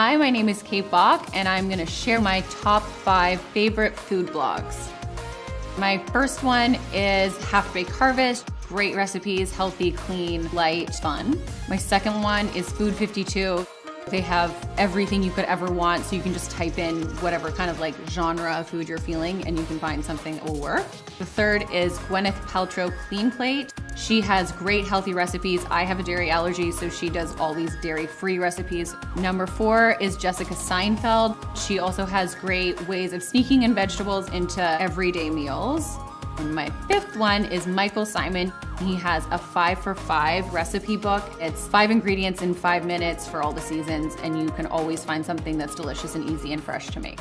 Hi, my name is Kate Bock, and I'm gonna share my top five favorite food blogs. My first one is Half Baked Harvest. Great recipes, healthy, clean, light, fun. My second one is Food 52. They have everything you could ever want, so you can just type in whatever kind of like genre of food you're feeling and you can find something that will work. The third is Gwyneth Paltrow Clean Plate. She has great healthy recipes. I have a dairy allergy, so she does all these dairy free recipes. Number four is Jessica Seinfeld. She also has great ways of sneaking in vegetables into everyday meals. And my fifth one is Michael Symon. He has a five for five recipe book. It's five ingredients in five minutes for all the seasons, and you can always find something that's delicious and easy and fresh to make.